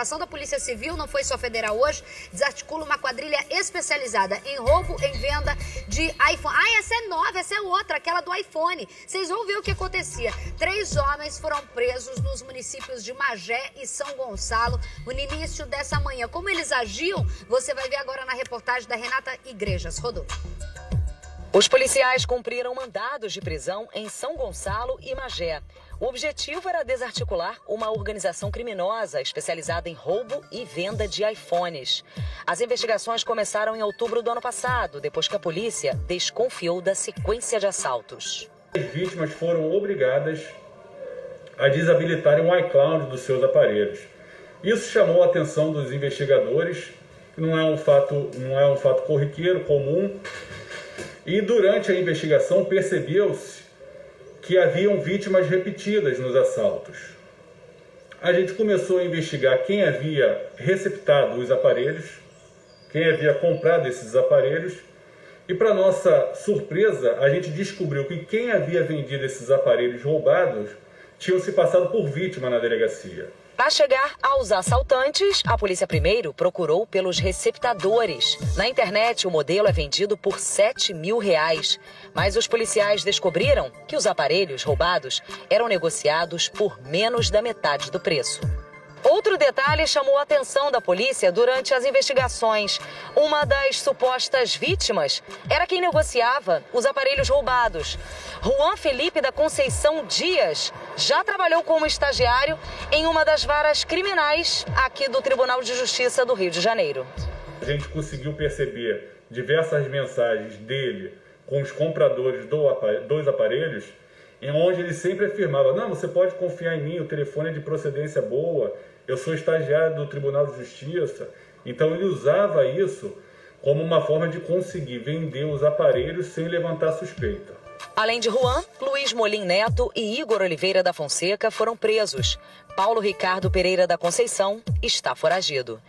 A ação da Polícia Civil, não foi só federal hoje, desarticula uma quadrilha especializada em roubo, em venda de iPhone. Ah, essa é nova, essa é outra, aquela do iPhone. Vocês vão ver o que acontecia. Três homens foram presos nos municípios de Magé e São Gonçalo no início dessa manhã. Como eles agiam, você vai ver agora na reportagem da Renata Igrejas. Rodou. Os policiais cumpriram mandados de prisão em São Gonçalo e Magé. O objetivo era desarticular uma organização criminosa especializada em roubo e venda de iPhones. As investigações começaram em outubro do ano passado, depois que a polícia desconfiou da sequência de assaltos. As vítimas foram obrigadas a desabilitarem o iCloud dos seus aparelhos. Isso chamou a atenção dos investigadores, não é um fato, não é um fato corriqueiro, comum, e durante a investigação percebeu-se que haviam vítimas repetidas nos assaltos. A gente começou a investigar quem havia receptado os aparelhos, quem havia comprado esses aparelhos, e para nossa surpresa, a gente descobriu que quem havia vendido esses aparelhos roubados tinham se passado por vítima na delegacia. Para chegar aos assaltantes, a polícia primeiro procurou pelos receptadores. Na internet, o modelo é vendido por 7 mil reais. Mas os policiais descobriram que os aparelhos roubados eram negociados por menos da metade do preço. Outro detalhe chamou a atenção da polícia durante as investigações. Uma das supostas vítimas era quem negociava os aparelhos roubados. Juan Felipe da Conceição Dias já trabalhou como estagiário em uma das varas criminais aqui do Tribunal de Justiça do Rio de Janeiro. A gente conseguiu perceber diversas mensagens dele com os compradores dos aparelhos, em onde ele sempre afirmava: Não, você pode confiar em mim, o telefone é de procedência boa, eu sou estagiário do Tribunal de Justiça, então ele usava isso como uma forma de conseguir vender os aparelhos sem levantar suspeita. Além de Juan, Luiz Molim Neto e Igor Oliveira da Fonseca foram presos. Paulo Ricardo Pereira da Conceição está foragido.